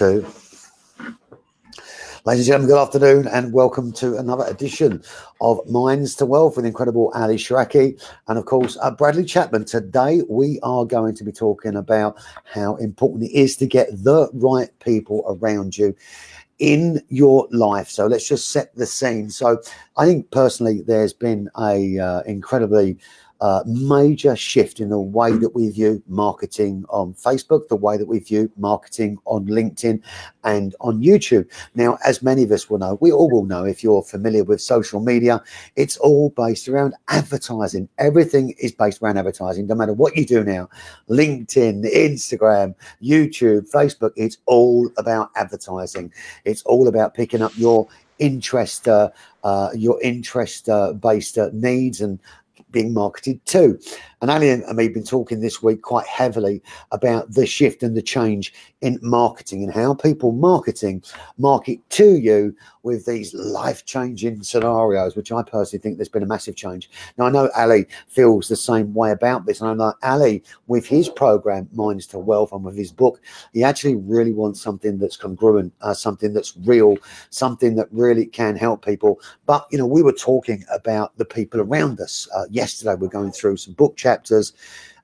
Ladies and gentlemen, good afternoon and welcome to another edition of Minds2Wealth with incredible Ali Shahraki and, of course, uh, Bradley Chapman. Today, we are going to be talking about how important it is to get the right people around you in your life. So let's just set the scene. So I think personally, there's been a uh, incredibly uh, major shift in the way that we view marketing on Facebook, the way that we view marketing on LinkedIn and on YouTube. Now, as many of us will know, we all will know if you're familiar with social media, it's all based around advertising. Everything is based around advertising, no matter what you do now LinkedIn, Instagram, YouTube, Facebook, it's all about advertising. It's all about picking up your interest, uh, uh, your interest uh, based uh, needs and being marketed to. And Ali and me have been talking this week quite heavily about the shift and the change in marketing and how people marketing market to you with these life-changing scenarios, which I personally think there's been a massive change. Now I know Ali feels the same way about this, and I know Ali with his program Minds2Wealth and with his book, he actually really wants something that's congruent, uh, something that's real, something that really can help people. But you know, we were talking about the people around us uh, yesterday. We're going through some book chapters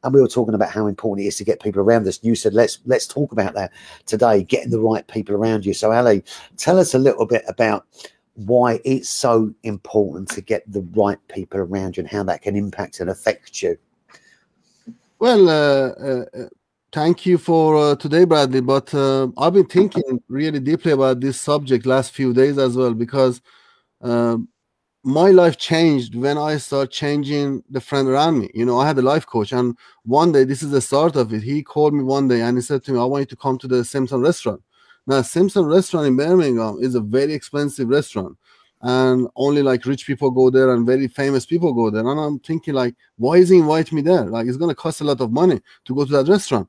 and we were talking about how important it is to get people around us. You said, let's let's talk about that today, getting the right people around you. So, Ali, tell us a little bit about why it's so important to get the right people around you and how that can impact and affect you. Well, uh, uh, thank you for uh, today, Bradley. But uh, I've been thinking really deeply about this subject last few days as well because um, my life changed when I started changing the friend around me. You know, I had a life coach, and one day, this is the start of it. He called me one day and he said to me, I want you to come to the Simpson restaurant. Now, Simpson restaurant in Birmingham is a very expensive restaurant, and only like rich people go there and very famous people go there. And I'm thinking, like, why is he invite me there? Like, it's to cost a lot of money to go to that restaurant.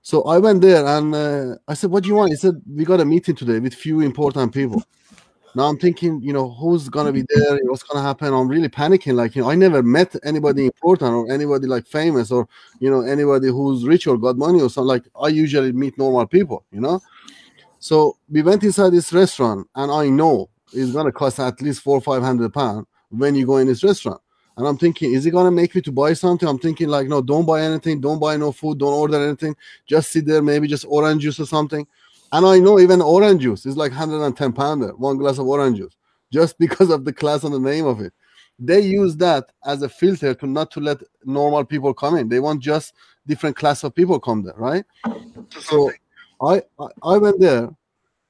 So I went there and uh, I said, What do you want? He said, We got a meeting today with few important people. Now I'm thinking, you know, who's gonna be there? What's gonna happen? I'm really panicking. Like, you know, I never met anybody important or anybody like famous or you know anybody who's rich or got money or something. Like, I usually meet normal people, you know. So we went inside this restaurant, and I know it's gonna cost at least four or five hundred pounds when you go in this restaurant. And I'm thinking, is it gonna make me to buy something? I'm thinking like, no, don't buy anything, don't buy no food, don't order anything, just sit there, maybe just orange juice or something. And I know even orange juice is like 110 pounder, one glass of orange juice, just because of the class and the name of it. They use that as a filter to not to let normal people come in. They want just different class of people come there, right? So I I went there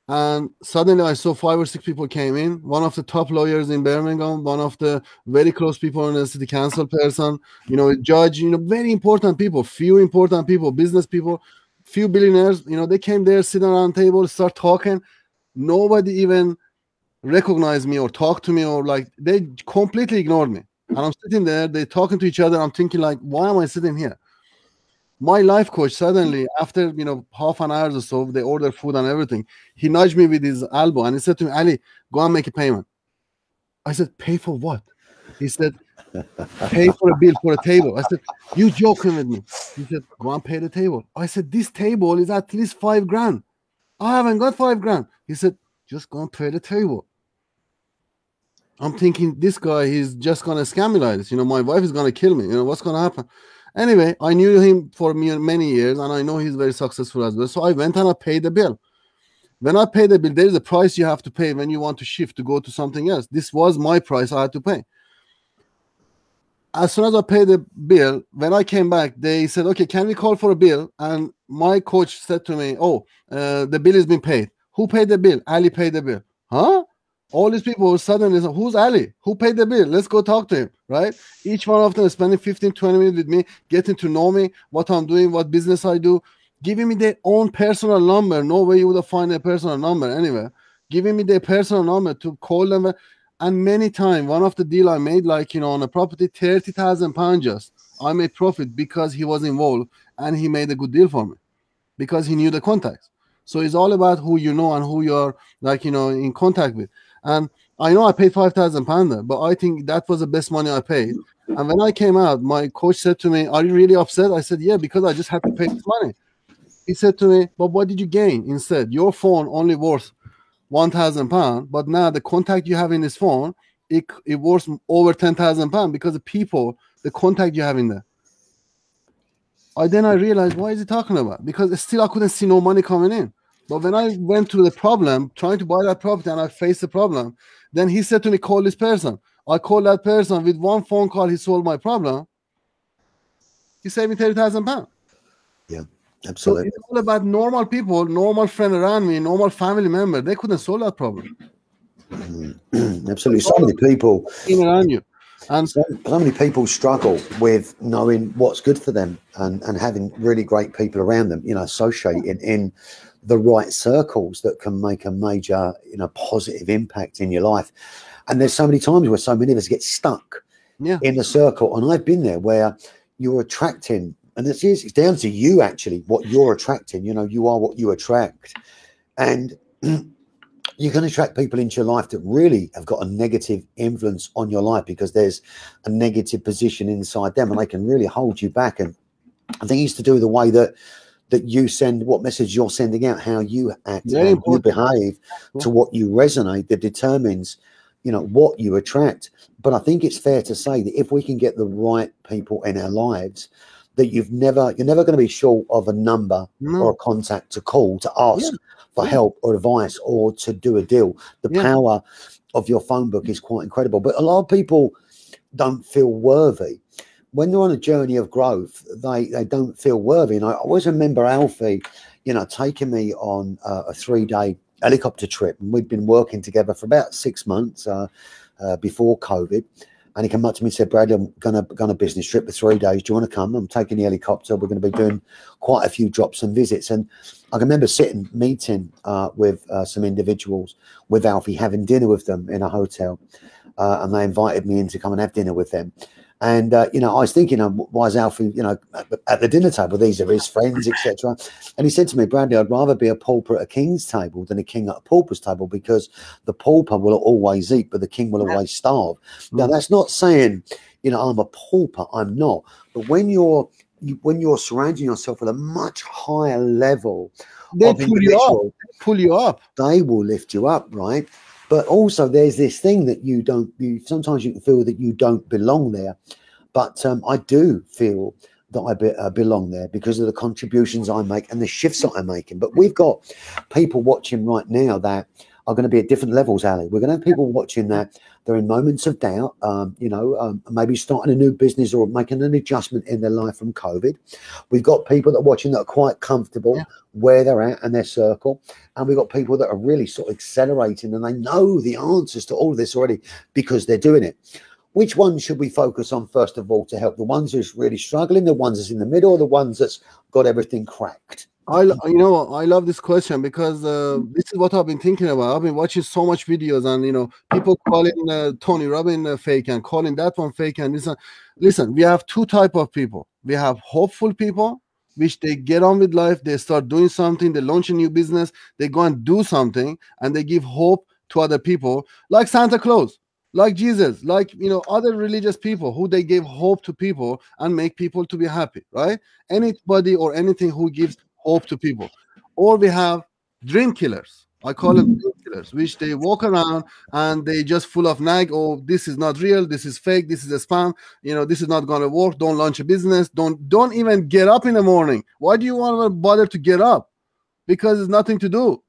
and suddenly I saw five or six people came in. One of the top lawyers in Birmingham, one of the very close people in the city council person, you know, a judge, you know, very important people, few important people, business people few billionaires, you know, they came there, sit around table, start talking. Nobody even recognized me or talked to me or like they completely ignored me. And I'm sitting there, they talking to each other. I'm thinking like, why am I sitting here? My life coach suddenly, after you know half an hour or so, they order food and everything. He nudged me with his elbow and he said to me, Ali, go and make a payment. I said, pay for what? He said, pay for a bill for a table. I said, You joking with me? He said, Go and pay the table. I said, This table is at least five grand. I haven't got five grand. He said, Just go and pay the table. I'm thinking this guy he's just gonna scam me like this. You know, my wife is gonna kill me. You know, what's gonna happen? Anyway, I knew him for many years and I know he's very successful as well. So I went and I paid the bill. When I paid the bill, there's a price you have to pay when you want to shift to go to something else. This was my price I had to pay as soon as I paid the bill, when I came back, they said, "Okay, can we call for a bill?" And my coach said to me, "Oh, uh, the bill has been paid. Who paid the bill? Ali paid the bill. Huh? All these people suddenly said, Who's Ali? Who paid the bill? Let's go talk to him, right? Each one of them is spending 15, 20 minutes with me, getting to know me, what I'm doing, what business I do, giving me their own personal number. No way you would have find a personal number anywhere. Giving me their personal number to call them and many times, one of the deal I made, like you know, on a property, thirty thousand pounds just. I made profit because he was involved and he made a good deal for me because he knew the contacts. So it's all about who you know and who you're like you know in contact with. And I know I paid five thousand pounds, but I think that was the best money I paid. And when I came out, my coach said to me, "Are you really upset?" I said, "Yeah, because I just had to pay this money." He said to me, But what did you gain instead? Your phone only worth one thousand pound, but now the contact you have in this phone, it it worth over ten thousand pound because the people, the contact you have in there. I then I realized why is he talking about? Because still I couldn't see no money coming in. But when I went to the problem, trying to buy that property, and I faced the problem, then he said to me, "Call this person." I called that person with one phone call. He solved my problem. He saved me thirty thousand pounds. Yeah, absolutely. So it's all about normal people, normal friend around me, normal family member. They couldn't solve that problem. Mm, absolutely. So many people in around you. And so, so, many people struggle with knowing what's good for them and, and having really great people around them, you know, associating in the right circles that can make a major, you know, positive impact in your life. And there's so many times where so many of us get stuck yeah. in a circle. And I've been there where you're attracting, and it's, it's down to you actually, what you're attracting. You know, you are what you attract. And you can attract people into your life that really have got a negative influence on your life because there's a negative position inside them and they can really hold you back. And I think it's to do with the way that that you send, what message you're sending out, how you act, how you behave to what you resonate that determines, you know, what you attract. But I think it's fair to say that if we can get the right people in our lives, that you've never you're never going to be short of a number no. or a contact to call to ask yeah. for yeah. help or advice or to do a deal. The yeah. power of your phone book is quite incredible. But a lot of people don't feel worthy. When they're on a journey of growth, they they don't feel worthy. And I always remember Alfie, you know, taking me on uh, a three day helicopter trip, and we'd been working together for about six months uh, uh, before COVID and he came up to me and said, Bradley, I'm going to go on a business trip for three days. Do you want to come? I'm taking the helicopter. We're going to be doing quite a few drops and visits. And I can remember sitting, meeting uh, with uh, some individuals with Alfie, having dinner with them in a hotel. Uh, and they invited me in to come and have dinner with them. And uh, you know, I was thinking, why is Alfie, you know, at the dinner table? These are his friends, etc. And he said to me, Bradley, I'd rather be a pauper at a king's table than a king at a pauper's table because the pauper will always eat, but the king will always starve. Mm. Now, that's not saying, you know, I'm a pauper. I'm not. But when you're when you're surrounding yourself with a much higher level, they pull you up. Pull you up. They will lift you up, right? But also, there's this thing that you don't. You sometimes you can feel that you don't belong there, but um, I do feel that I be, uh, belong there because of the contributions I make and the shifts that I'm making. But we've got people watching right now that are going to be at different levels, Ali. We're going to have people watching that they're in moments of doubt, um, you know, um, maybe starting a new business or making an adjustment in their life from COVID. We've got people that are watching that are quite comfortable yeah. where they're at and their circle. And we've got people that are really sort of accelerating and they know the answers to all of this already because they're doing it. Which one should we focus on first of all to help the ones who's really struggling, the ones that's in the middle, or the ones that's got everything cracked? I you know I love this question because uh, this is what I've been thinking about. I've been watching so much videos and you know people calling uh, Tony Robbins uh, fake and calling that one fake and listen, listen. We have two type of people. We have hopeful people, which they get on with life, they start doing something, they launch a new business, they go and do something, and they give hope to other people, like Santa Claus, like Jesus, like you know other religious people who they give hope to people and make people to be happy. Right? Anybody or anything who gives hope to people. Or we have dream killers. I call them dream killers, which they walk around and they just full of nag. Oh, this is not real. This is fake. This is a spam. You know, this is not going to work. Don't launch a business. Don't don't even get up in the morning. Why do you want to bother to get up? Because there's nothing to do.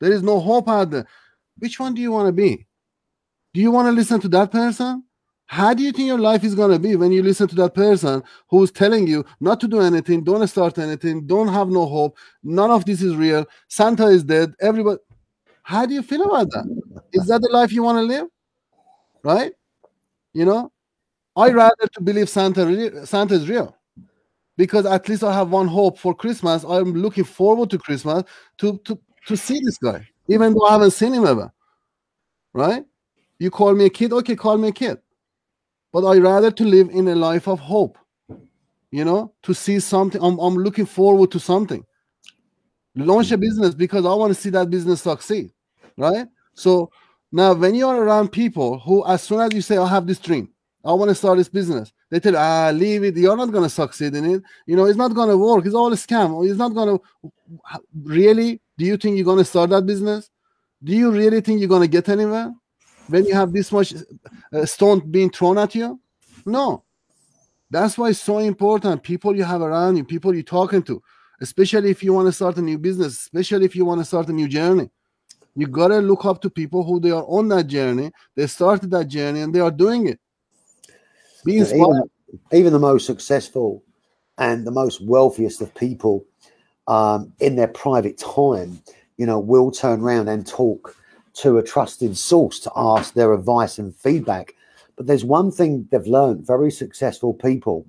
There is no hope out there. Which one do you want to be? Do you want to listen to that person? How do you think your life is going to be when you listen to that person who's telling you not to do anything, don't start anything, don't have no hope, none of this is real, Santa is dead, everybody. How do you feel about that? Is that the life you want to live? Right? You know, I rather to believe Santa Santa is real because at least I have one hope for Christmas. I'm looking forward to Christmas to to to see this guy, even though I haven't seen him ever. Right? You call me a kid, okay, call me a kid but I rather to live in a life of hope. You know, to see something. I'm, I'm looking forward to something. Launch a business because I want to see that business succeed. Right. So now when you are around people who, as soon as you say, I have this dream, I want to start this business. They tell you, ah, leave it. You're not going to succeed in it. You know, it's not going to work. It's all a scam. It's not going to. Really? Do you think you're going to start that business? Do you really think you're going to get anywhere when you have this much uh, stone being thrown at you? No. That's why it's so important. People you have around you, people you're talking to, especially if you want to start a new business, especially if you want to start a new journey. You gotta look up to people who they are on that journey. They started that journey and they are doing it. Be inspired. Even, even the most successful and the most wealthiest of people um, in their private time, you know, will turn around and talk to a trusted source to ask their advice and feedback. But there's one thing they've learned very successful people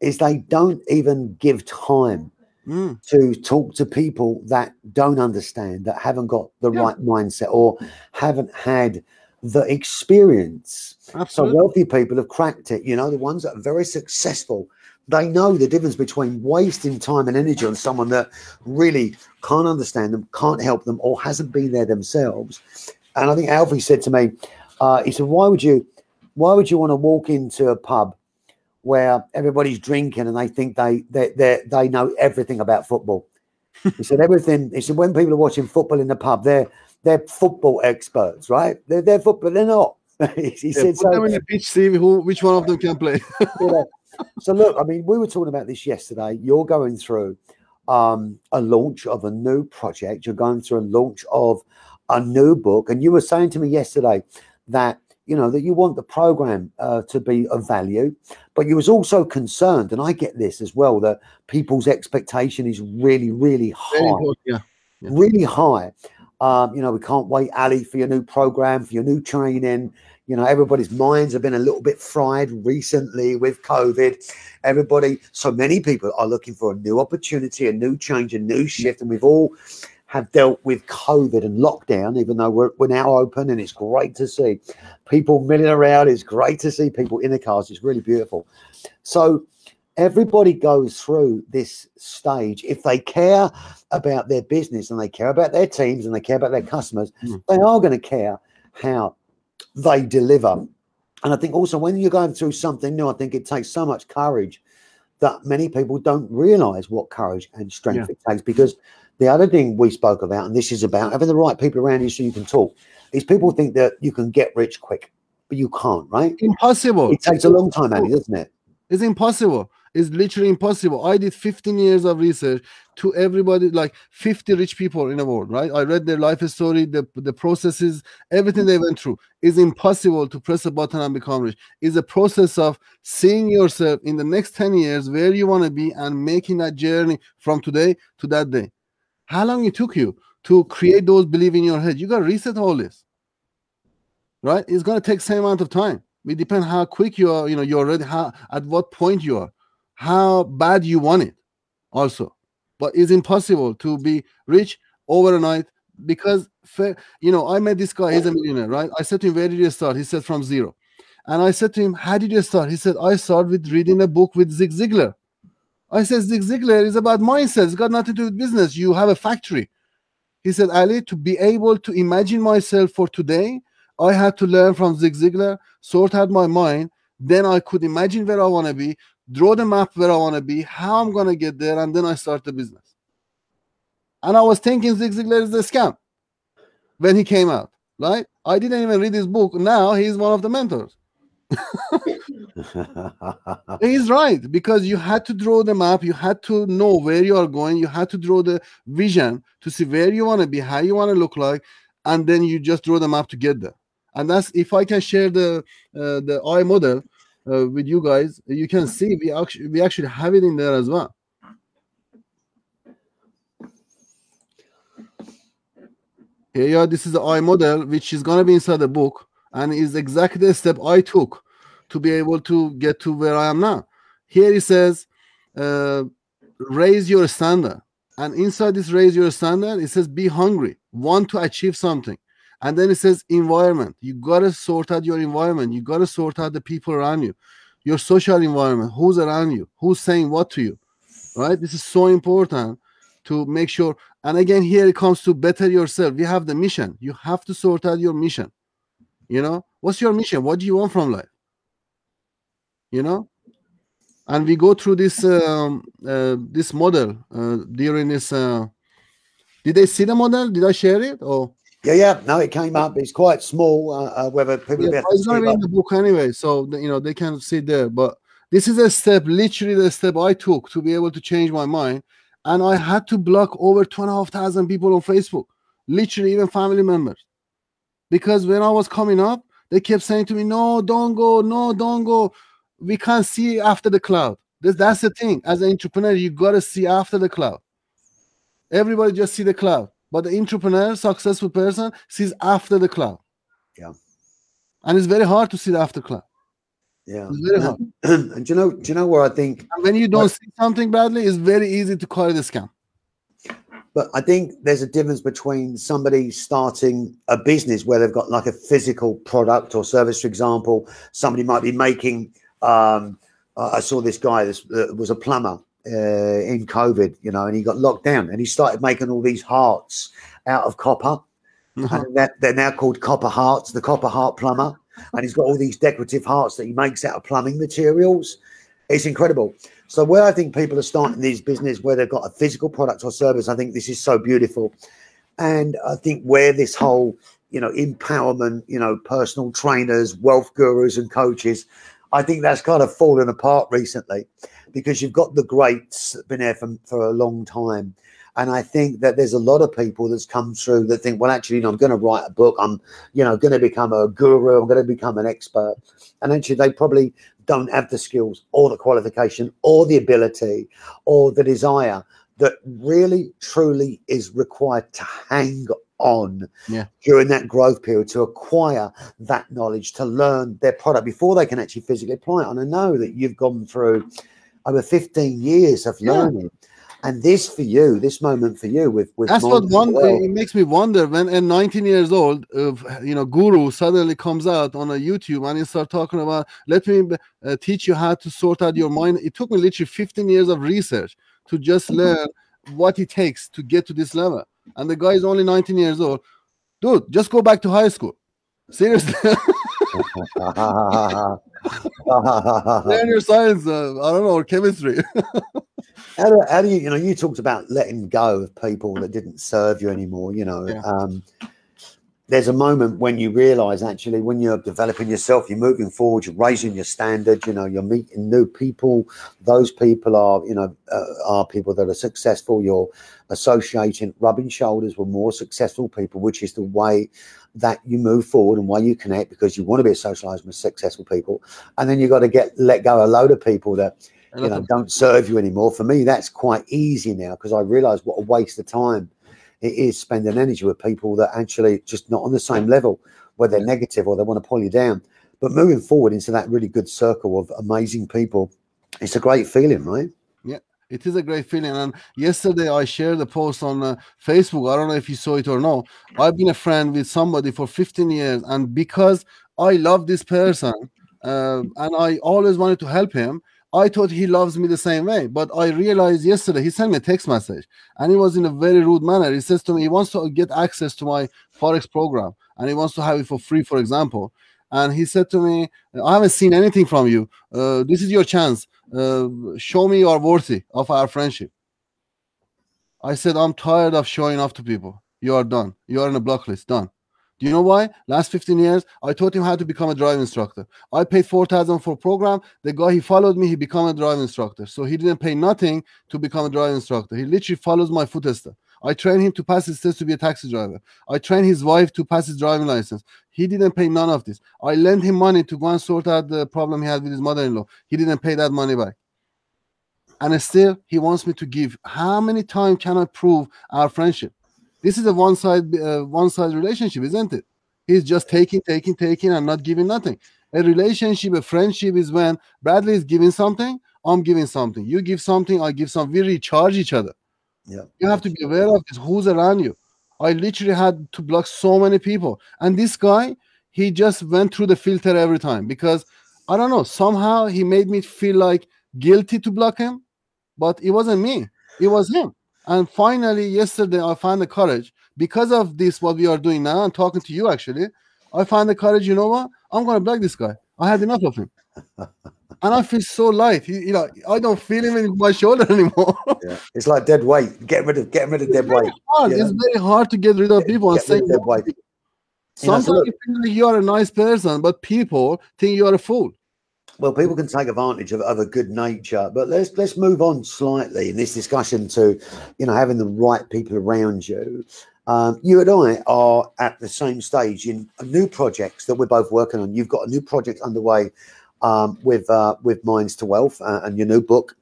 is they don't even give time mm. to talk to people that don't understand, that haven't got the yeah. right mindset or haven't had the experience. Absolutely. So wealthy people have cracked it. You know, the ones that are very successful, they know the difference between wasting time and energy on someone that really can't understand them, can't help them, or hasn't been there themselves. And I think Alfie said to me, uh, he said, "Why would you, why would you want to walk into a pub where everybody's drinking and they think they they they, they know everything about football?" he said, "Everything." He said, "When people are watching football in the pub, they're they're football experts, right? They're, they're football. They're not." he yeah, said, "So." In the pitch, see who which one of them can play. So look, I mean, we were talking about this yesterday. You're going through um, a launch of a new project. You're going through a launch of a new book, and you were saying to me yesterday that you know that you want the program uh, to be of value, but you was also concerned, and I get this as well, that people's expectation is really, really high, yeah. yeah. really high. Um, you know, we can't wait, Ali, for your new program, for your new training. You know, everybody's minds have been a little bit fried recently with COVID. Everybody, so many people are looking for a new opportunity, a new change, a new shift. And we've all have dealt with COVID and lockdown, even though we're, we're now open and it's great to see people milling around. It's great to see people in the cars. It's really beautiful. So, everybody goes through this stage if they care about their business and they care about their teams and they care about their customers mm. they are going to care how they deliver. And I think also when you're going through something new, I think it takes so much courage that many people don't realize what courage and strength yeah. it takes. Because the other thing we spoke about, and this is about having the right people around you so you can talk, is people think that you can get rich quick, but you can't, right? Impossible. It takes a long time, Andy, doesn't it? It's impossible. It's literally impossible. I did 15 years of research to everybody, like 50 rich people in the world, right? I read their life story, the, the processes, everything they went through. It's impossible to press a button and become rich. It's a process of seeing yourself in the next 10 years where you want to be and making that journey from today to that day. How long it took you to create those belief in your head? You got to reset all this, right? It's going to take same amount of time. It depends how quick you are, you know, you're ready, how at what point you are how bad you want it also. But it's impossible to be rich overnight because you know i met this guy he's a millionaire right? I said to him where did you start? He said from zero. And i said to him how did you start? He said i started with reading a book with zig ziglar. I said zig ziglar is about mindset it's got nothing to do with business. You have a factory. He said ali to be able to imagine myself for today i had to learn from zig ziglar sort out my mind. Then i could imagine where i want to be draw the map where I want to be, how I'm going to get there, and then I start the business. And I was thinking Zig Ziglar is a scam when he came out, right? I didn't even read his book. Now he's one of the mentors. he's right because you had to draw the map, you had to know where you are going, you had to draw the vision to see where you want to be, how you want to look like, and then you just draw the map to get there. And that's if I can share the uh, the I model uh, with you guys, you can see we actually we actually have it in there as well. Here yeah, this is the I model, which is gonna be inside the book, and is exactly the step I took to be able to get to where I am now. Here it says, uh, raise your standard. And inside this raise your standard, it says be hungry, want to achieve something. And then it says environment. You gotta sort out your environment. You gotta sort out the people around you, your social environment, who's around you, who's saying what to you. Right? This is so important to make sure. And again, here it comes to better yourself. We have the mission. You have to sort out your mission. You know, what's your mission? What do you want from life? you know and we go through this um, uh, this model uh, during this uh, did they see the model did i share it or yeah yeah no it came up it's quite small uh, uh, whether people yeah, it's be in the book anyway so you know they can see there but this is a step literally the step i took to be able to change my mind and i had to block over two and a half thousand people on facebook literally even family members because when i was coming up they kept saying to me no don't go no don't go we can't see after the cloud. That's, that's the thing. As an entrepreneur, you got to see after the cloud. Everybody just see the cloud, but the entrepreneur, successful person, sees after the cloud. Yeah, and it's very hard to see the after cloud. Yeah, it's very hard. and do you know? Do you know where I think? And when you don't see something badly, it's very easy to call it a scam. But I think there's a difference between somebody starting a business where they've got like a physical product or service, for example. Somebody might be making um, I saw this guy. This uh, was a plumber uh, in COVID, you know, and he got locked down, and he started making all these hearts out of copper, and that, they're now called copper hearts. The copper heart plumber, and he's got all these decorative hearts that he makes out of plumbing materials. It's incredible. So where I think people are starting these business where they've got a physical product or service, I think this is so beautiful. And I think where this whole, you know, empowerment, you know, personal trainers, wealth gurus and coaches, I think that's kind of fallen apart recently because you've got the greats that've been there for, for a long time. And I think that there's a lot of people that's come through that think, well, actually, you know, I'm going to write a book. I'm, you know, going to become a guru. I'm going to become an expert. And actually, they probably don't have the skills or the qualification or the ability or the desire that really, truly is required to hang on yeah. during that growth period to acquire that knowledge, to learn their product before they can actually physically apply it. And I know that you've gone through over 15 years of learning. Yeah. And this for you, this moment for you with with that's what one well. it makes me wonder when at 19 years old, uh, you know, guru suddenly comes out on a YouTube and he start talking about let me uh, teach you how to sort out your mind. It took me literally 15 years of research to just learn what it takes to get to this level and the guy is only 19 years old. Dude, just go back to high school. Seriously. Learn your science, uh, I don't know, chemistry. how, do, how do you, you know, you talked about letting go of people that didn't serve you anymore, you know. Yeah. Um, there's a moment when you realize actually when you're developing yourself you're moving forward you're raising your standard you know you're meeting new people those people are you know uh, are people that are successful you're associating rubbing shoulders with more successful people which is the way that you move forward and why you connect because you want to be socialized with successful people and then you've got to get let go a load of people that you know don't serve you anymore for me that's quite easy now because i realize what a waste of time it is spending energy with people that actually just not on the same level, where they're negative or they want to pull you down. But moving forward into that really good circle of amazing people, it's a great feeling, right? It is a great feeling. And yesterday I shared a post on uh, Facebook. I don't know if you saw it or not. I've been a friend with somebody for 15 years, and because I love this person uh, and I always wanted to help him, I thought he loves me the same way, but I realized yesterday he sent me a text message and he was in a very rude manner. He says to me he wants to get access to my Forex program and he wants to have it for free, for example. And he said to me, I haven't seen anything from you. Uh, this is your chance. Uh, show me you are worthy of our friendship. I said, I'm tired of showing off to people. You are done. You are in a block list. Done. Do you know why? Last 15 years, I taught him how to become a driving instructor. I paid 4,000 for program. The guy, he followed me, he became a driving instructor. So he didn't pay nothing to become a driving instructor. He literally follows my footstep. I trained him to pass his test to be a taxi driver. I trained his wife to pass his driving license. He didn't pay none of this. I lent him money to go and sort out the problem he had with his mother-in-law. He didn't pay that money back. And still, he wants me to give. How many times can I prove our friendship? This is a one side uh, one side relationship, isn't it? He's just taking, taking, taking, and not giving nothing. A relationship, a friendship is when Bradley is giving something, I'm giving something. You give something, I give something. We recharge each other. Yeah. You have to be aware of this. Who's around you? I literally had to block so many people. And this guy, he just went through the filter every time because I don't know, somehow he made me feel like guilty to block him, but it wasn't me, it was him. And finally, yesterday, I found the courage because of this, what we are doing now, I'm talking to you actually. I found the courage, you know what? I'm going to block this guy. I had enough of him. and I feel so light. You, you know, I don't feel him in my shoulder anymore. yeah. It's like dead weight. Get rid of get rid of dead weight. Hard. It's very hard to get rid of people get and say dead weight. Sometimes you, know, so you feel like you are a nice person, but people think you are a fool. Well, people can take advantage of, of a good nature, but let's let's move on slightly in this discussion to, you know, having the right people around you. Um, you and I are at the same stage in new projects that we're both working on. You've got a new project underway um, with uh, with Minds2Wealth uh, and your new book,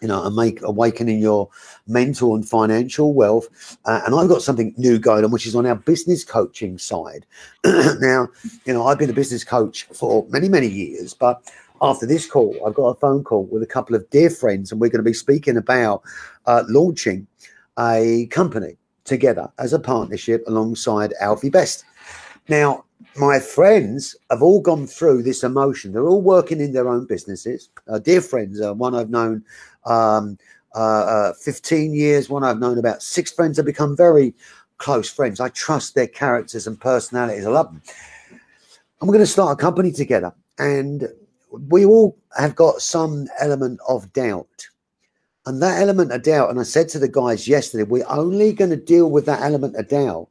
you know, and make awakening your mental and financial wealth. Uh, and I've got something new going on, which is on our business coaching side. now, you know, I've been a business coach for many many years, but after this call, I've got a phone call with a couple of dear friends, and we're going to be speaking about uh, launching a company together as a partnership alongside Alfie Best. Now, my friends have all gone through this emotion. They're all working in their own businesses. Uh, dear friends, uh, one I've known um, uh, uh 15 years, one I've known about six friends have become very close friends. I trust their characters and personalities. I love them. We're going to start a company together. And we all have got some element of doubt. And that element of doubt, and I said to the guys yesterday, we're only going to deal with that element of doubt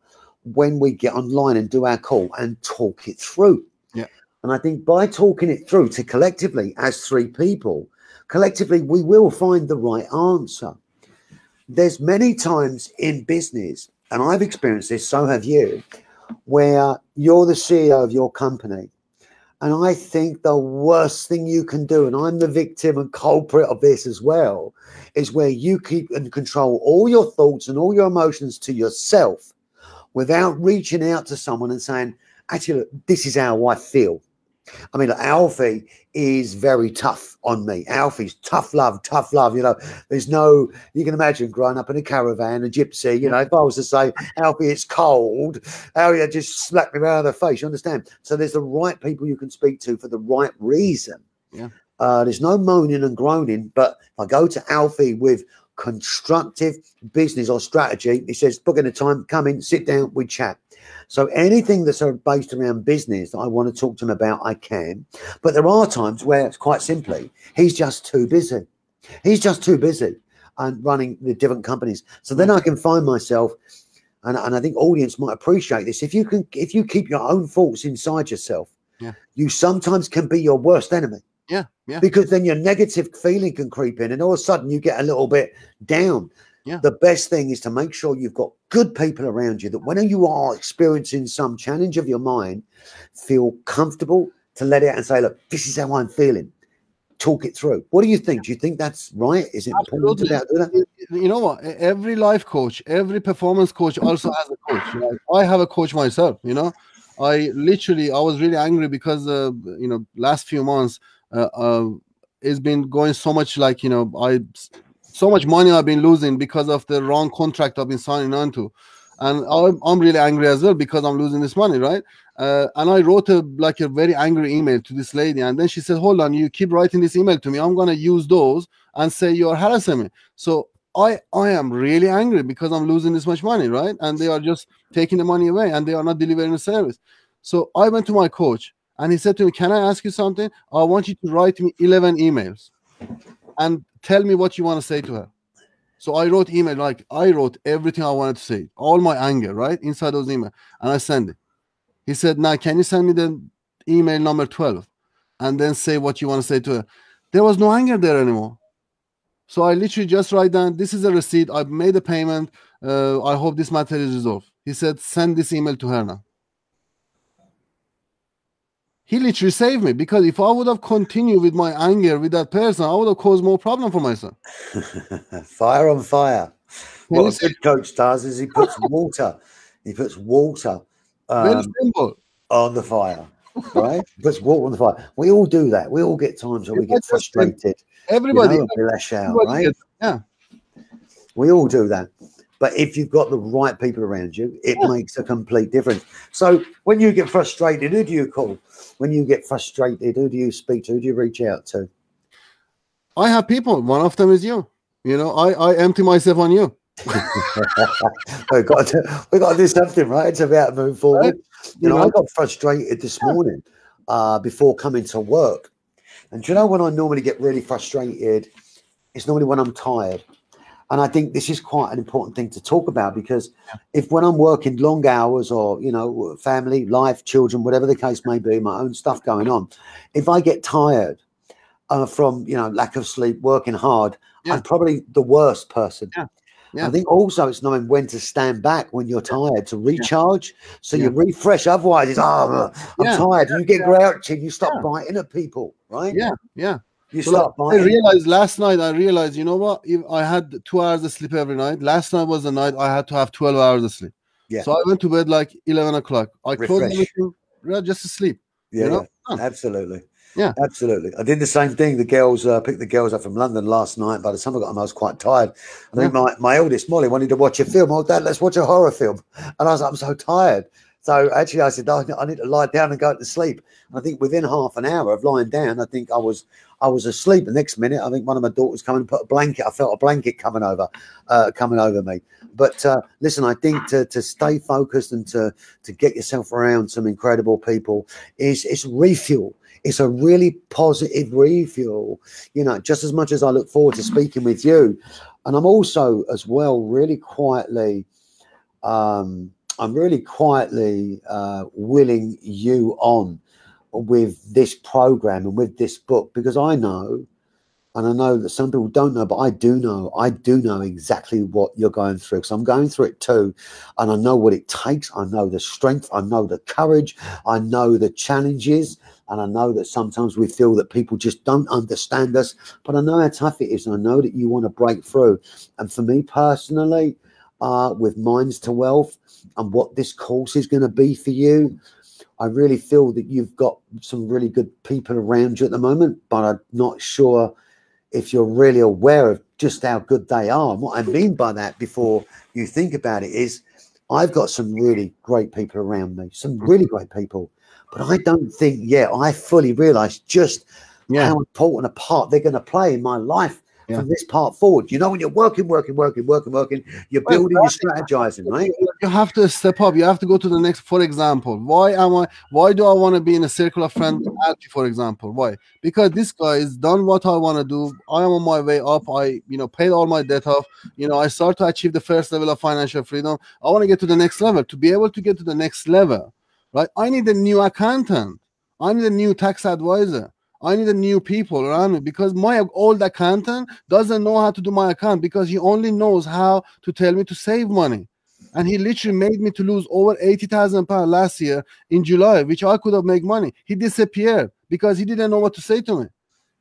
when we get online and do our call and talk it through. Yeah. And I think by talking it through to collectively as three people, collectively we will find the right answer. There's many times in business, and I've experienced this, so have you, where you're the CEO of your company and I think the worst thing you can do, and I'm the victim and culprit of this as well, is where you keep and control all your thoughts and all your emotions to yourself without reaching out to someone and saying, actually, look, this is how I feel. I mean, Alfie is very tough on me. Alfie's tough love, tough love. You know, there's no, you can imagine growing up in a caravan, a gypsy. You know, if I was to say, Alfie, it's cold, Alfie just slap me around the face. You understand? So there's the right people you can speak to for the right reason. Yeah. Uh, there's no moaning and groaning, but if I go to Alfie with constructive business or strategy, he says, book in a time, come in, sit down, we chat. So anything that's based around business that I want to talk to him about, I can. But there are times where it's quite simply, he's just too busy. He's just too busy and running the different companies. So then I can find myself, and, and I think audience might appreciate this. If you can, if you keep your own thoughts inside yourself, yeah. you sometimes can be your worst enemy. Yeah, yeah. Because then your negative feeling can creep in, and all of a sudden you get a little bit down. Yeah. The best thing is to make sure you've got good people around you that when you are experiencing some challenge of your mind, feel comfortable to let it out and say, look, this is how I'm feeling. Talk it through. What do you think? Do you think that's right? Is it Absolutely. important to that? You know what? Every life coach, every performance coach also has a coach. Like I have a coach myself, you know. I literally I was really angry because uh, you know last few months it's been going so much like you know I so much money I've been losing because of the wrong contract I've been signing on to. And I'm, I'm really angry as well because I'm losing this money, right? Uh, and I wrote a like a very angry email to this lady, and then she said, "Hold on, you keep writing this email to me. I'm gonna use those and say you're harassing me." So I I am really angry because I'm losing this much money, right? And they are just taking the money away, and they are not delivering the service. So I went to my coach, and he said to me, "Can I ask you something? I want you to write me 11 emails." And tell me what you want to say to her. So I wrote email, like I wrote everything I wanted to say, all my anger, right? Inside those email. And I sent it. He said, Now can you send me the email number 12 and then say what you want to say to her? There was no anger there anymore. So I literally just write down, this is a receipt. I've made a payment. Uh, I hope this matter is resolved. He said, send this email to her now he literally saved me because if I would have continued with my anger with that person, I would have caused more problem for myself. fire on fire. what a good coach does is he puts water, he puts water um, on the fire. Right? He puts water on the fire. We all do that. We all get times where we get frustrated. Everybody, you know, lash out, right? Gets, yeah. We all do that. But if you've got the right people around you, it yeah. makes a complete difference. So when you get frustrated, who do you call? When you get frustrated, who do you speak to? Who do you reach out to? I have people. One of them is you. You know, I, I empty myself on you. we got to, we got to do something, right? It's about move forward. Right. You, you know, know, I got frustrated this morning uh, before coming to work, And do you know when I normally get really frustrated? It's normally when I'm tired. And I think this is quite an important thing to talk about because if when I'm working long hours or, you know, family, life, children, whatever the case may be, my own stuff going on, if I get tired uh, from, you know, lack of sleep, working hard, Yeah. I'm probably the worst person. Yeah. Yeah. I think also it's knowing when to stand back when you're tired to recharge. So you refresh. Otherwise, it's, oh, I'm tired. You get grouchy. You stop biting at people, right? Yeah, yeah. You So start I realized last night. I realized, you know what? If I had two hours of sleep every night. Last night was the night I had to have twelve hours of sleep. Yeah. So I went to bed like eleven o'clock. I closed Refresh. everything, just to sleep. yeah, you know? yeah. Absolutely. Yeah. absolutely. I did the same thing. The girls uh, picked the girls up from London last night. By the time I got home, I was quite tired. I think my, my eldest Molly wanted to watch a film. Oh, Dad, let's watch a horror film. And I was like, I'm so tired. So actually, I said, "Oh, I need to lie down and go to sleep. And I think within half an hour of lying down, I think I was I was asleep. The next minute, I think one of my daughters coming and put a blanket. I felt a blanket coming over, uh, coming over me. But uh, listen, I think to to stay focused and to to get yourself around some incredible people is it's refuel. It's a really positive refuel. You know, just as much as I look forward to speaking with you, and I'm also as well really quietly. Um, I'm really quietly uh, willing you on with this program and with this book because I know, and I know that some people don't know, but I do know, I do know exactly what you're going through because I'm going through it too. And I know what it takes. I know the strength, I know the courage, I know the challenges. And I know that sometimes we feel that people just don't understand us, but I know how tough it is. And I know that you want to break through. And for me personally, uh, with Minds2Wealth and what this course is going to be for you, I really feel that you've got some really good people around you at the moment, but I'm not sure if you're really aware of just how good they are. And what I mean by that, before you think about it, is I've got some really great people around me, some mm-hmm. really great people, but I don't think yet I fully realize just Yeah. how important a part they're going to play in my life Yeah. from this part forward. You know, when you're working, working, working, working, working, you're Well, building, you're strategizing, right? you have to step up. You have to go to the next. For example, why am I? Why do I want to be in a circle of friends? for example, why? Because this guy has done what I want to do. I am on my way up. I, you know, paid all my debt off. You know, I start to achieve the first level of financial freedom. I want to get to the next level. To be able to get to the next level, right? I need a new accountant. I need a new tax advisor. I need a new people around me because my old accountant doesn't know how to do my account because he only knows how to tell me to save money and he literally made me to lose over 80,000 pounds last year in July, which I could have made money. He disappeared because he didn't know what to say to me.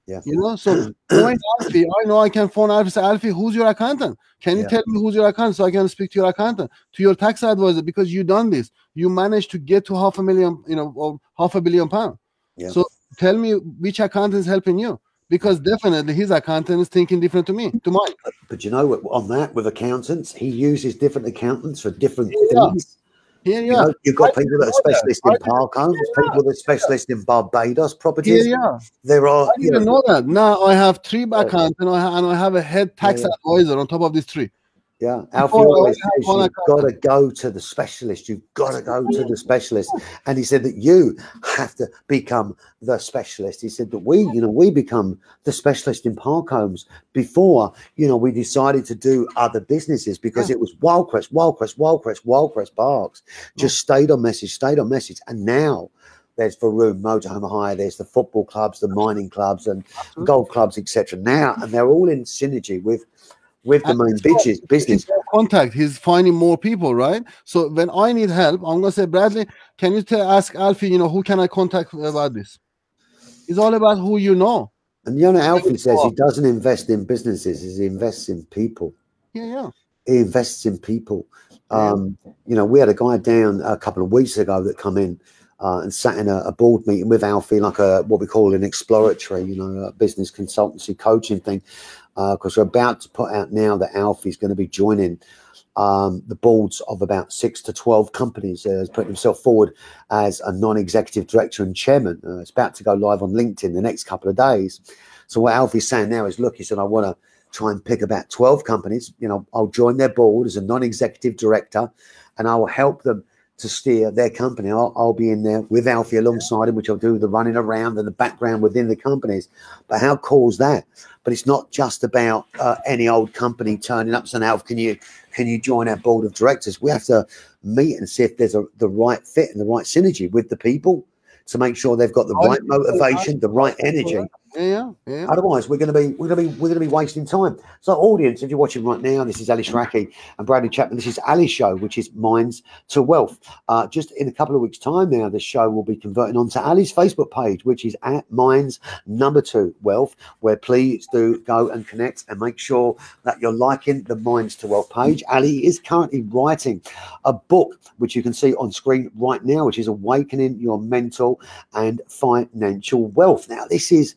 Yeah. You know, so knowing Alfie, I know I can phone Alfie say, Alfie, who's your accountant? Can you Yeah. tell me who's your accountant so I can speak to your accountant, to your tax advisor, because you done this. You managed to get to half a million, you know, or half a billion pounds. Yeah. So tell me which accountant is helping you. Because definitely his accountant is thinking different to me, to mine. But you know what? On that, with accountants, he uses different accountants for different Yeah. things. Yeah, You yeah. know, you've got I people that are know that. specialists in park homes, people that are specialists in Barbados Yeah, properties. yeah. There are, I didn't know, know that. Now I have three accountants and I, and I have a head tax Yeah, advisor on top of these three. Yeah. Alfie I always says you've got to go to the specialist. You've got to go to the specialist. And he said that you have to become the specialist. He said that we, you know, we become the specialist in park homes before, you know, we decided to do other businesses because it was Wyldecrest, Wyldecrest, Wyldecrest, Wyldecrest Parks. Just stayed on message, stayed on message. And now there's Varun, Motorhome Hire, there's the football clubs, the mining clubs, and golf clubs, etc. Now, and they're all in synergy with with the main business business. Contact. He's finding more people, right? So when I need help, I'm gonna say, Bradley, can you tell, ask Alfie, you know, who can I contact about this? It's all about who you know. And you know, Alfie says he doesn't invest in businesses; he invests in people. Yeah, yeah. He invests in people. Yeah. Um, you know, we had a guy down a couple of weeks ago that come in uh, and sat in a, a board meeting with Alfie, like a what we call an exploratory, you know, business consultancy coaching thing. Because we're about to put out now that Alfie's going to be joining um, the boards of about six to 12 companies. Uh, putting himself forward as a non executive director and chairman. Uh, it's about to go live on LinkedIn the next couple of days. So, what Alfie's saying now is look, he said, I want to try and pick about 12 companies. You know, I'll join their board as a non executive director and I will help them to steer their company. I'll, I'll, be in there with Alfie alongside him, which I'll do the running around and the background within the companies. But how cool is that? But it's not just about uh, any old company turning up saying, Alf, can you can you join our board of directors? We have to meet and see if there's a, the right fit and the right synergy with the people to make sure they've got the right motivation, the right energy yeah. Otherwise, we're going to be we're going to be we're going to be wasting time. So, audience, if you're watching right now, this is Ali Shahraki and Bradley Chapman. This is Ali's show, which is Minds to Wealth. Uh, just in a couple of weeks' time now, the show will be converting onto Ali's Facebook page, which is at Minds Number Two Wealth. Where please do go and connect and make sure that you're liking the Minds2Wealth page. Ali is currently writing a book, which you can see on screen right now, which is Awakening Your Mental and Financial Wealth. Now, this is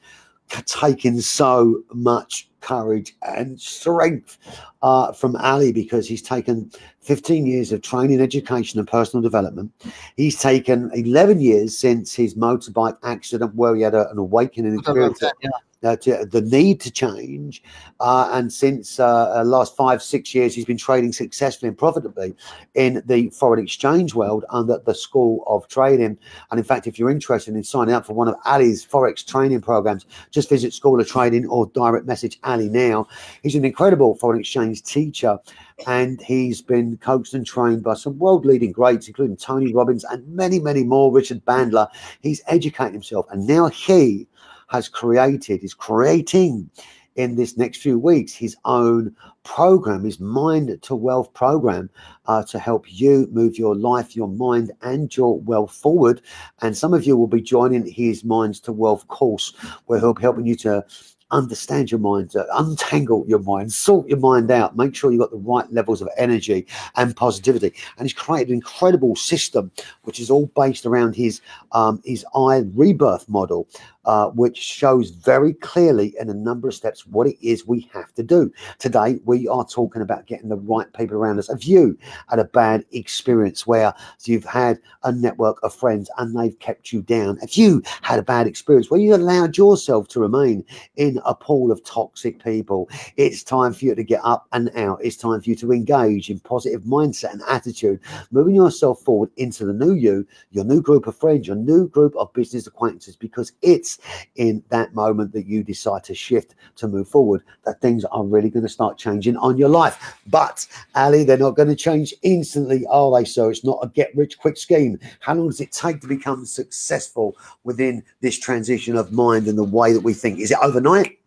taken so much courage and strength uh, from Ali because he's taken 15 years of training, education, and personal development. He's taken 11 years since his motorbike accident where he had a, an awakening experience. Yeah uh, to, the need to change. Uh, and since uh, uh, last five, six years, he's been trading successfully and profitably in the foreign exchange world under the School of Trading. And in fact, if you're interested in signing up for one of Ali's Forex training programs, just visit School of Trading or direct message Ali now. He's an incredible foreign exchange teacher and he's been coached and trained by some world leading greats, including Tony Robbins and many, many more, Richard Bandler. He's educating himself, and now he has created, is creating in this next few weeks his own program, his mind to wealth program uh, to help you move your life, your mind, and your wealth forward. And some of you will be joining his Minds2Wealth course, where he'll be helping you to understand your mind, uh, untangle your mind, sort your mind out, make sure you've got the right levels of energy and positivity. And he's created an incredible system, which is all based around his um, his eye rebirth model, uh, which shows very clearly in a number of steps what it is we have to do. Today, we are talking about getting the right people around us. Have you had a bad experience where you've had a network of friends and they've kept you down? Have you had a bad experience where you allowed yourself to remain in a pool of toxic people? It's time for you to get up and out. It's time for you to engage in positive mindset and attitude, moving yourself forward into the new you, your new group of friends, your new group of business acquaintances, because it's in that moment that you decide to shift to move forward that things are really going to start changing on your life. But Ali, they're not going to change instantly, are they? So it's not a get rich quick scheme. How long does it take to become successful within this transition of mind and the way that we think? Is it overnight?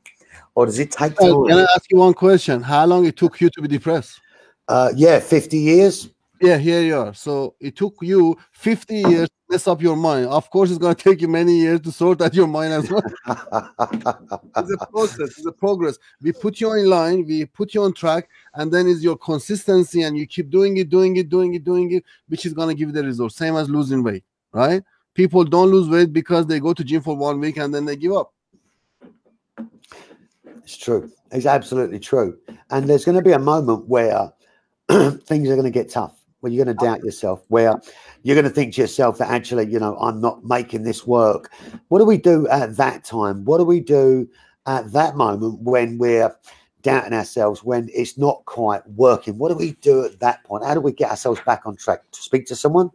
Or does it take time? Can I ask you one question? How long it took you to be depressed? Uh, yeah, 50 years. Yeah, here you are. So it took you 50 years to mess up your mind. Of course, it's going to take you many years to sort out your mind as well. it's a process, it's a progress. We put you in line, we put you on track, and then is your consistency, and you keep doing it, doing it, doing it, doing it, which is going to give you the result. Same as losing weight, right? People don't lose weight because they go to gym for one week and then they give up. It's true. It's absolutely true. And there's going to be a moment where things are going to get tough where you're going to oh. doubt yourself, where you're going to think to yourself that actually, you know, I'm not making this work. What do we do at that time? What do we do at that moment when we're doubting ourselves, when it's not quite working? What do we do at that point? How do we get ourselves back on track? To speak to someone?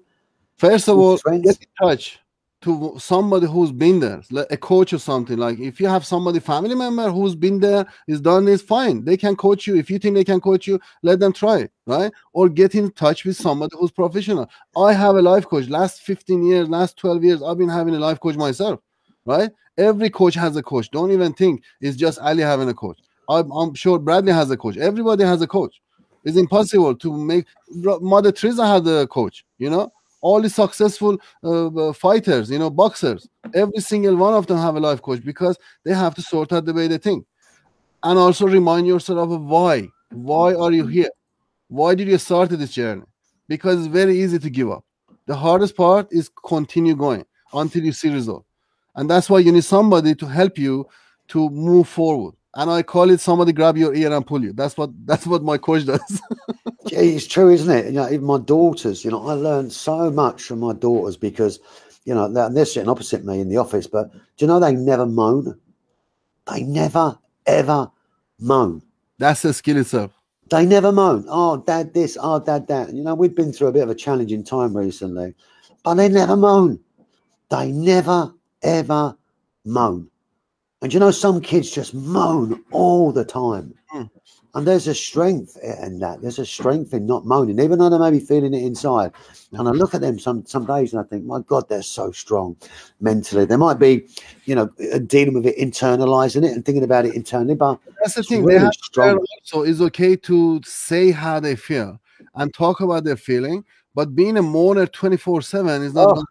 First of all, get in touch to somebody who's been there, like a coach or something. Like if you have somebody, family member who's been there, is done is fine. They can coach you. If you think they can coach you, let them try, right? Or get in touch with somebody who's professional. I have a life coach. Last 15 years, last 12 years, I've been having a life coach myself, right? Every coach has a coach. Don't even think it's just Ali having a coach. I'm, I'm sure Bradley has a coach. Everybody has a coach. It's impossible to make. Mother Teresa had a coach, you know all the successful uh, uh, fighters, you know, boxers, every single one of them have a life coach because they have to sort out the way they think. And also remind yourself of why. Why are you here? Why did you start this journey? Because it's very easy to give up. The hardest part is continue going until you see result. And that's why you need somebody to help you to move forward and I call it somebody grab your ear and pull you. That's what that's what my coach does. it's true, isn't it? You know, even my daughters. You know, I learned so much from my daughters because, you know, they're, they're sitting opposite me in the office, but do you know they never moan? They never ever moan. That's a skill itself. They never moan. Oh, dad, this. Oh, dad, that. You know, we've been through a bit of a challenging time recently, but they never moan. They never, ever moan. And you know, some kids just moan all the time. Mm. And there's a strength in that. There's a strength in not moaning, even though they may be feeling it inside. And I look at them some some days and I think, my God, they're so strong mentally. They might be, you know, dealing with it, internalizing it, and thinking about it internally. But That's the thing. They really have strong. also it's okay to say how they feel and talk about their feeling, but being a mourner 24 7 is not Oh,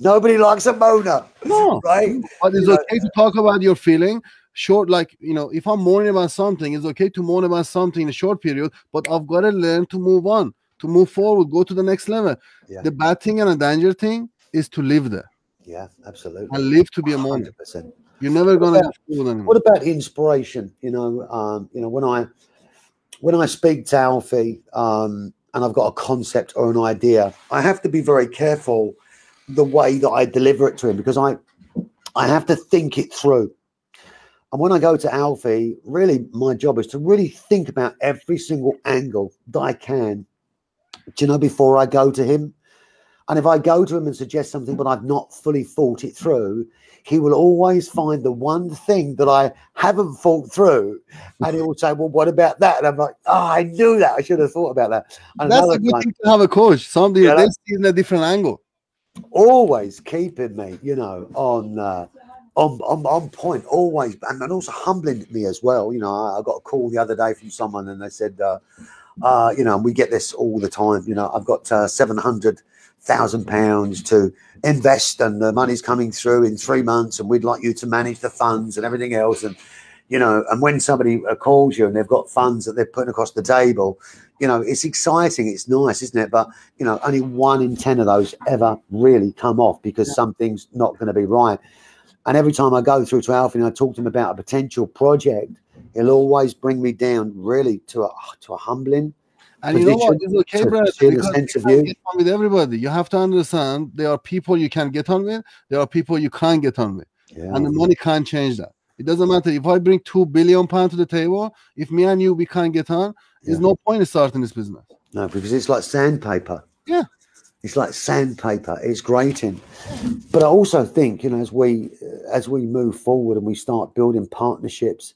Nobody likes a moaner, no. right? But it's You know- okay to talk about your feeling. Short, like you know, if I'm mourning about something, it's okay to mourn about something in a short period, but I've got to learn to move on, to move forward, go to the next level. Yeah. The bad thing and the danger thing is to live there Yeah, absolutely. and live to be a mourner. You're never gonna go forward. What about inspiration? You know, um, you know, when I when I speak to Alfie um, and I've got a concept or an idea, I have to be very careful the way that I deliver it to him because I I have to think it through. And when I go to Alfie, really my job is to really think about every single angle that I can. Do you know before I go to him? And if I go to him and suggest something, but I've not fully thought it through, he will always find the one thing that I haven't thought through. And he will say, Well, what about that? And I'm like, Oh, I knew that. I should have thought about that. And That's a good time, thing to have a coach. Somebody Yeah, that- see it in a different angle. Always keeping me, you know, on uh, on, on on point, always, and, and also humbling me as well. You know, I, I got a call the other day from someone, and they said, uh, uh, you know, and we get this all the time. You know, I've got uh, seven hundred thousand pounds to invest, and the money's coming through in three months, and we'd like you to manage the funds and everything else, and you know, and when somebody uh, calls you and they've got funds that they're putting across the table, you know, it's exciting, it's nice, isn't it? But you know, only one in ten of those ever really come off because something's not going to be right. And every time I go through to Alfie and I talk to him about a potential project, he'll always bring me down really to a to a humbling. And you know what? It's okay, to share Because you can't you. get on with everybody. You have to understand there are people you can get on with, there are people you can't get on with. Yeah. And the money can't change that. It doesn't matter if I bring two billion pounds to the table. If me and you we can't get on, there's no point in starting this business. No, because it's like sandpaper. Yeah. It's like sandpaper. It's grating. But I also think, you know, as we as we move forward and we start building partnerships,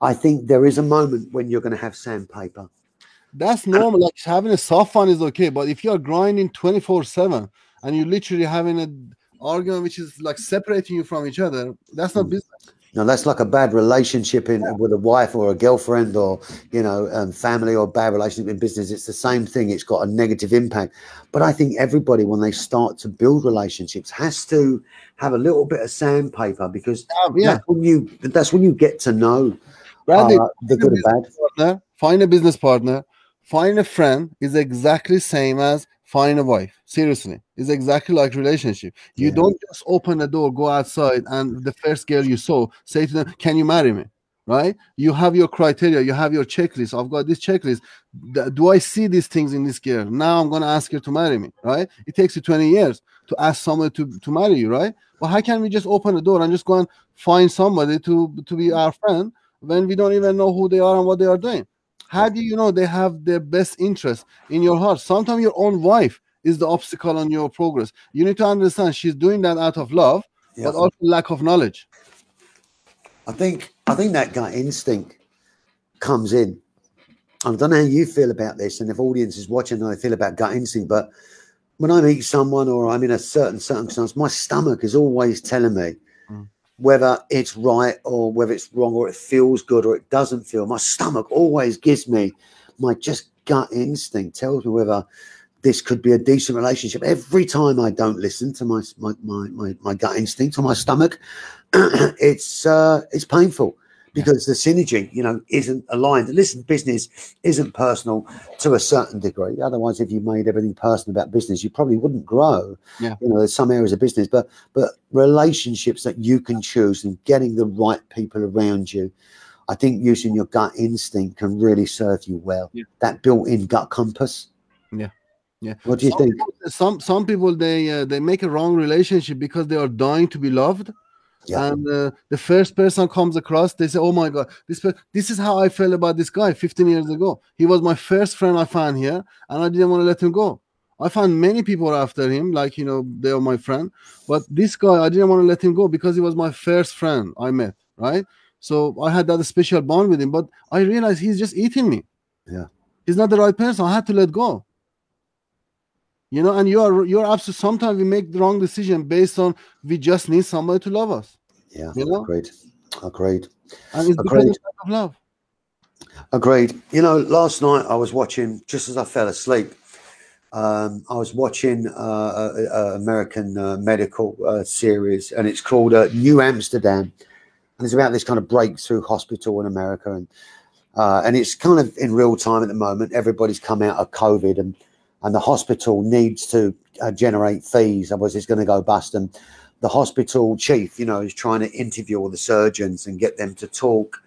I think there is a moment when you're going to have sandpaper. That's normal. Like having a soft one is okay, but if you are grinding 24 seven and you're literally having an argument which is like separating you from each other, that's not Mm. business. Now that's like a bad relationship in with a wife or a girlfriend or you know um, family or bad relationship in business. It's the same thing. It's got a negative impact. But I think everybody, when they start to build relationships, has to have a little bit of sandpaper because Um, yeah, that's when you that's when you get to know uh, the good and bad. partner, find a business partner, find a friend is exactly same as find a wife. Seriously, it's exactly like relationship. You Yeah. don't just open the door, go outside, and the first girl you saw say to them, "Can you marry me?" Right? You have your criteria, you have your checklist. I've got this checklist. Do I see these things in this girl? Now I'm gonna ask her to marry me. Right? It takes you 20 years to ask someone to, to marry you, right? Well, how can we just open the door and just go and find somebody to to be our friend when we don't even know who they are and what they are doing? How do you know they have their best interest in your heart? Sometimes your own wife is the obstacle on your progress. You need to understand she's doing that out of love, Yeah. but also lack of knowledge. I think I think that gut instinct comes in. I don't know how you feel about this, and if audience is watching, how they feel about gut instinct. But when I meet someone or I'm in a certain circumstance, my stomach is always telling me. Whether it's right or whether it's wrong or it feels good or it doesn't feel. My stomach always gives me my just gut instinct tells me whether this could be a decent relationship. Every time I don't listen to my my my my, my gut instinct or my stomach, it's uh, it's painful because the synergy, you know, isn't aligned. Listen, business isn't personal to a certain degree. Otherwise, if you made everything personal about business, you probably wouldn't grow. Yeah. You know, there's some areas of business, but but relationships that you can choose and getting the right people around you. I think using your gut instinct can really serve you well. Yeah. That built-in gut compass. Yeah. Yeah. What do you some think? People, some some people they uh, they make a wrong relationship because they are dying to be loved, Yeah. And uh, the first person comes across, they say, "Oh my God, this this is how I felt about this guy 15 years ago. He was my first friend I found here, and I didn't want to let him go. I found many people after him, like you know, they are my friend, but this guy I didn't want to let him go because he was my first friend I met, right? So I had that special bond with him, but I realized he's just eating me. Yeah, he's not the right person. I had to let go you know and you are you're absolutely sometimes we make the wrong decision based on we just need somebody to love us. Yeah you know? agreed. Agreed. And it's agreed. of love. Agreed. You know last night i was watching just as i fell asleep um, I was watching uh, a, American uh, medical uh, series, and it's called uh, New Amsterdam, and it's about this kind of breakthrough hospital in America, and uh, and it's kind of in real time at the moment. Everybody's come out of COVID, and and the hospital needs to uh, generate fees, otherwise it's going to go bust. And the hospital chief, you know, is trying to interview all the surgeons and get them to talk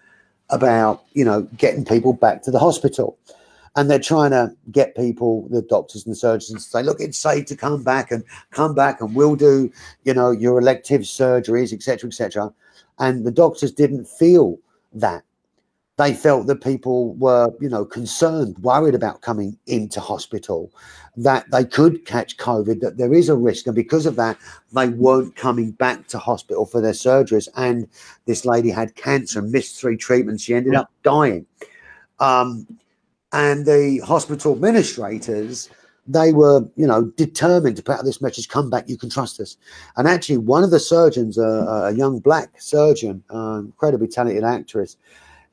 about, you know, getting people back to the hospital. And they're trying to get people, the doctors and the surgeons, to say, look, it's safe to come back and come back, and we'll do, you know, your elective surgeries, etc., etc. And the doctors didn't feel that they felt that people were, you know, concerned, worried about coming into hospital, that they could catch COVID, that there is a risk. And because of that, they weren't coming back to hospital for their surgeries. And this lady had cancer, missed three treatments. She ended up dying. Um, and the hospital administrators, they were, you know, determined to put out this message: "Come back, you can trust us." And actually, one of the surgeons, uh, a young black surgeon, uh, incredibly talented actress,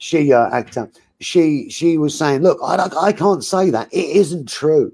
she uh, actor, she she was saying, "Look, I I can't say that. It isn't true.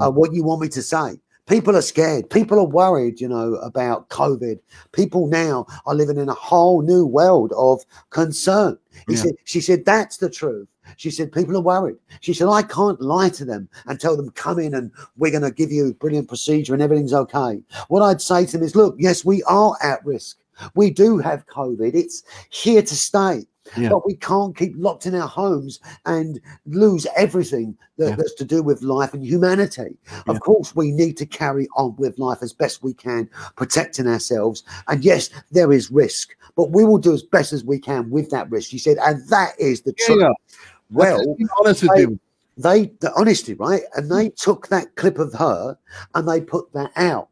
Uh, what you want me to say?" People are scared. People are worried, you know, about COVID. People now are living in a whole new world of concern. He yeah. said, she said, that's the truth. She said, people are worried. She said, I can't lie to them and tell them, come in and we're going to give you a brilliant procedure and everything's okay. What I'd say to them is, look, yes, we are at risk. We do have COVID. It's here to stay. Yeah. But we can't keep locked in our homes and lose everything that, yeah. that's to do with life and humanity. Yeah. Of course, we need to carry on with life as best we can, protecting ourselves. And yes, there is risk, but we will do as best as we can with that risk. She said, and that is the truth. Well, honest with they, you. They, the honesty, right? And they hmm. took that clip of her and they put that out,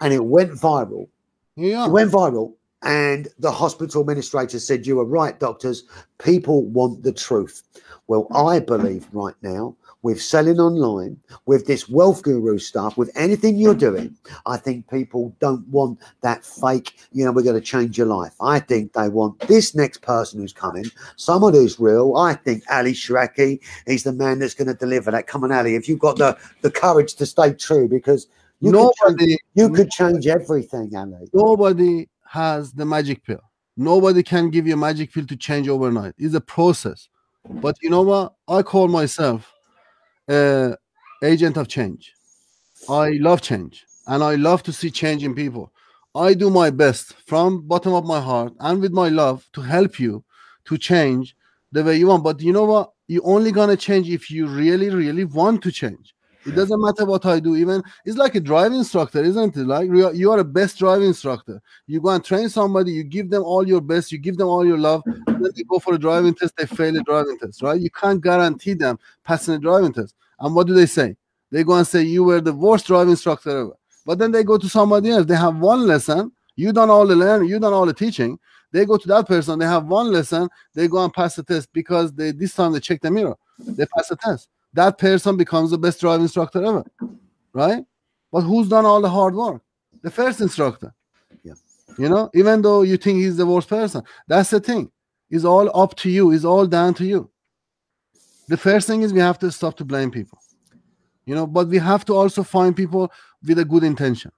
and it went viral. Yeah, it went viral and the hospital administrator said, You were right, doctors. People want the truth. Well, I believe right now, with selling online, with this wealth guru stuff, with anything you're doing, I think people don't want that fake, you know, we're going to change your life. I think they want this next person who's coming, someone who's real. I think Ali Shahraki he's the man that's going to deliver that. Come on, Ali, if you've got the, the courage to stay true, because you nobody, could change, you could change everything, Ali. Nobody has the magic pill. Nobody can give you a magic pill to change overnight. It's a process. But you know what? I call myself a agent of change. I love change and I love to see change in people. I do my best from bottom of my heart and with my love to help you to change the way you want. But you know what? You're only gonna change if you really, really want to change. It doesn't matter what I do. Even it's like a driving instructor, isn't it? Like you are a best driving instructor. You go and train somebody, you give them all your best, you give them all your love, and then they go for a driving test, they fail a driving test, right? You can't guarantee them passing a driving test. And what do they say? They go and say you were the worst driving instructor ever. But then they go to somebody else. They have one lesson. You done all the learning. You done all the teaching. They go to that person. They have one lesson. They go and pass the test because they this time they check the mirror. They pass the test that person becomes the best driving instructor ever, right? But who's done all the hard work? The first instructor. Yeah. You know, even though you think he's the worst person, that's the thing. It's all up to you. It's all down to you. The first thing is we have to stop to blame people. You know, but we have to also find people with a good intention.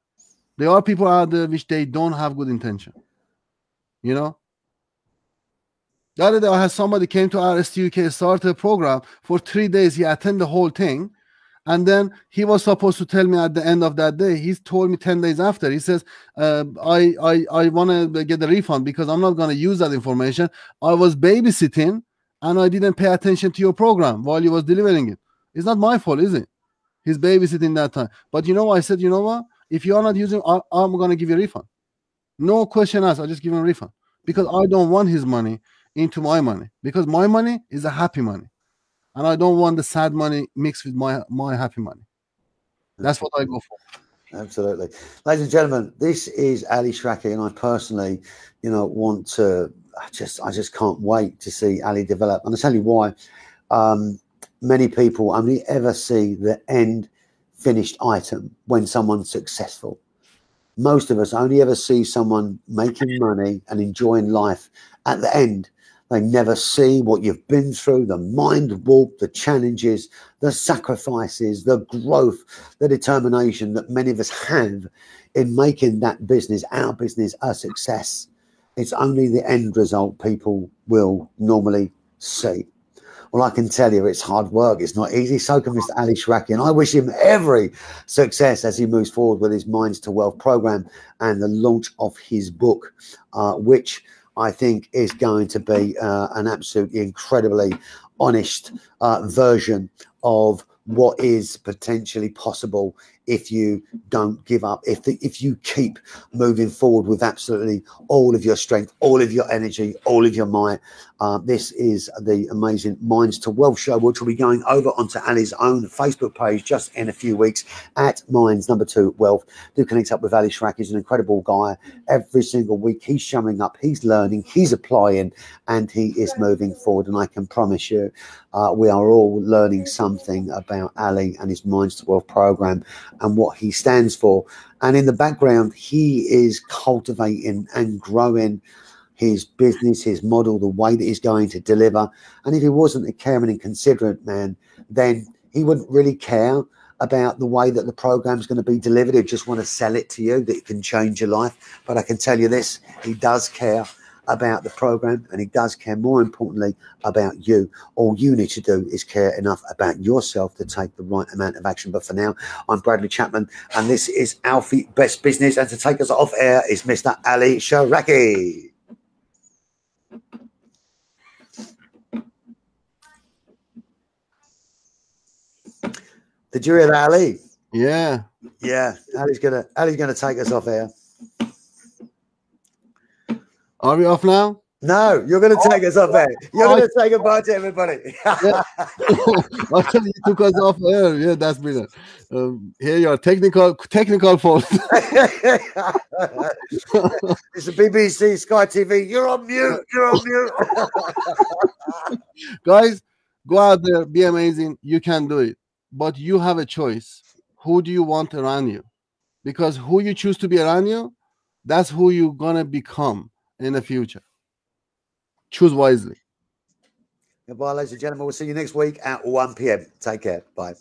There are people out there which they don't have good intention. You know, the other day, I had somebody came to our STUK, started a program for three days. He attended the whole thing. And then he was supposed to tell me at the end of that day. He told me 10 days after. He says, uh, I, I, I want to get the refund because I'm not going to use that information. I was babysitting and I didn't pay attention to your program while you was delivering it. It's not my fault, is it? He's babysitting that time. But you know, I said, you know what? If you are not using, I, I'm going to give you a refund. No question asked. I just give him a refund because I don't want his money into my money because my money is a happy money, and I don't want the sad money mixed with my my happy money. That's what I go for. Absolutely, ladies and gentlemen, this is Ali Shahraki, and I personally, you know, want to. I just, I just can't wait to see Ali develop, and I'll tell you why. Um, many people only ever see the end finished item when someone's successful most of us only ever see someone making money and enjoying life at the end. They never see what you've been through, the mind warp, the challenges, the sacrifices, the growth, the determination that many of us have in making that business, our business, a success. It's only the end result people will normally see. Well, I can tell you it's hard work. It's not easy. So can Mr. Ali Shahraki. And I wish him every success as he moves forward with his Minds2Wealth program and the launch of his book, uh, which I think is going to be uh, an absolutely incredibly honest uh, version of what is potentially possible if you don't give up, if the, if you keep moving forward with absolutely all of your strength, all of your energy, all of your might. Uh, this is the amazing Minds2Wealth show, which will be going over onto Ali's own Facebook page just in a few weeks at Minds Number Two Wealth. Do connect up with Ali Shahraki. He's an incredible guy. Every single week, he's showing up, he's learning, he's applying, and he is moving forward. And I can promise you, uh, we are all learning something about Ali and his Minds2Wealth program and what he stands for. And in the background, he is cultivating and growing his business, his model, the way that he's going to deliver. And if he wasn't a caring and considerate man, then he wouldn't really care about the way that the program's going to be delivered. He'd just want to sell it to you that it can change your life. But I can tell you this, he does care about the program and he does care more importantly about you. All you need to do is care enough about yourself to take the right amount of action. But for now, I'm Bradley Chapman and this is Alfie Best Business. And to take us off air is Mr. Ali Shahraki. Did you hear that, Ali? Yeah. Yeah. Ali's gonna Ali's gonna take us off air. Are we off now? No, you're going to take us off air. You're going to say goodbye to everybody. yeah. Actually, you took us off air. Yeah, that's brilliant. Um, here you are, technical technical fault. it's a BBC, Sky TV. You're on mute. You're on mute. Guys, go out there, be amazing. You can do it, but you have a choice. Who do you want around you? Because who you choose to be around you, that's who you're gonna become in the future. Choose wisely. Goodbye, ladies and gentlemen. We'll see you next week at 1 p.m. Take care. Bye.